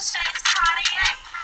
Shakes Pontiac.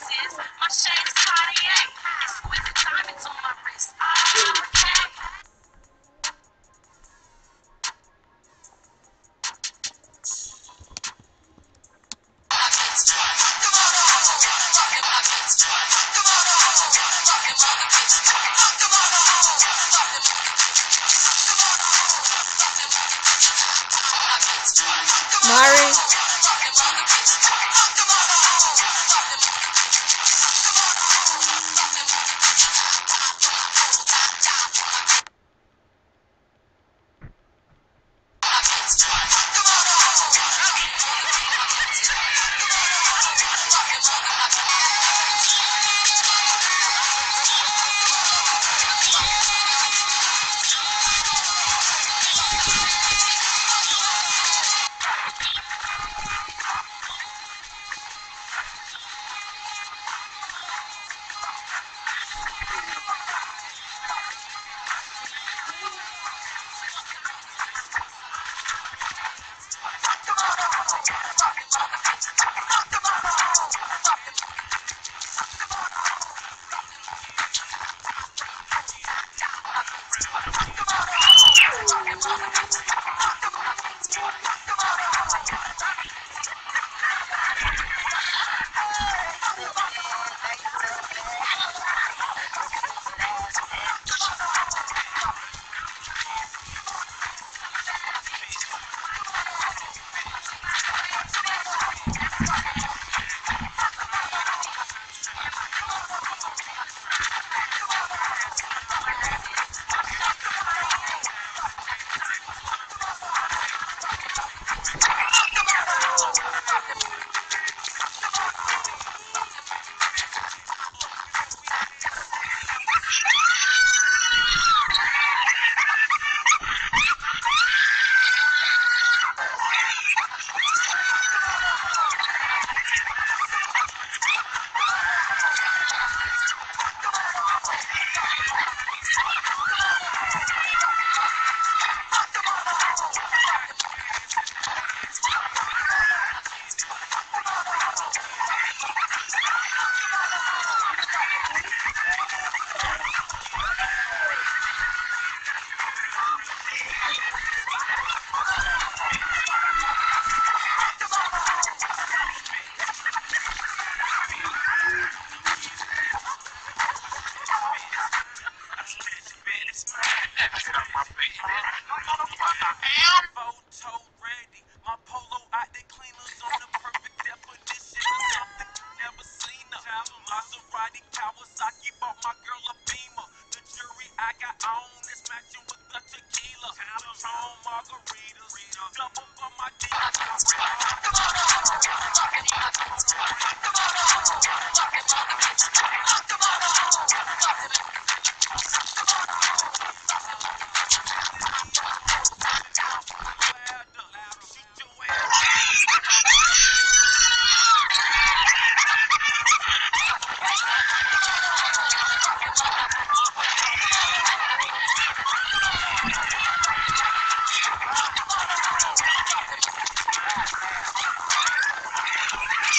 roses. My shade is Cartier. Exquisite diamonds on my wrist. Mari.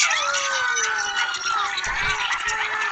Thank you.